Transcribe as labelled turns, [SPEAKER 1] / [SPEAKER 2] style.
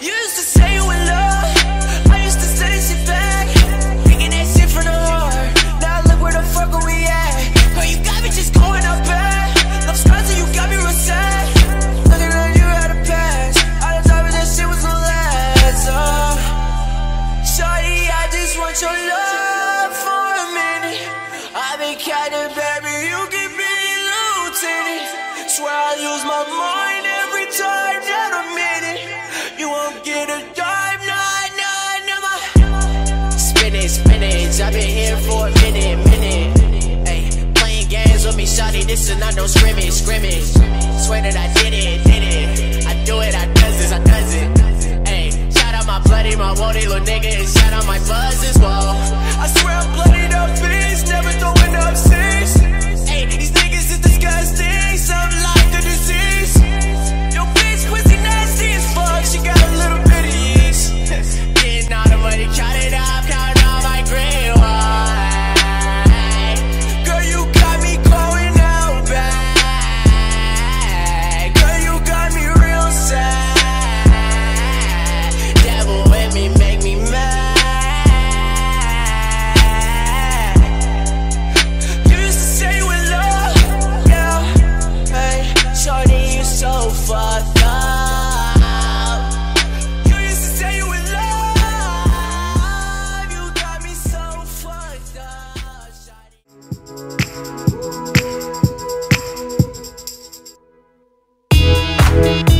[SPEAKER 1] used to say love. I used to say back. Thinking that shit from the heart. Now look where the fuck we at. Girl, you got me just going bad. Love you got me. Looking you time that shit was last. Uh, Shorty, I just want your love for a minute. I've been counting, baby, you lieutenant. Swear I lose my mind get a job, nah, nah, nah. Spinach, spinach, I've been here for a minute, minute. Ayy, playing games with me, shawty, this is not no scrimmage, scrimmage. Swear that I did it, did it. I do it, I does this, I does it. Ayy, shout out my bloody, my woody little nigga, and shout out my buzzes, whoa. I swear I'm bloody. Thank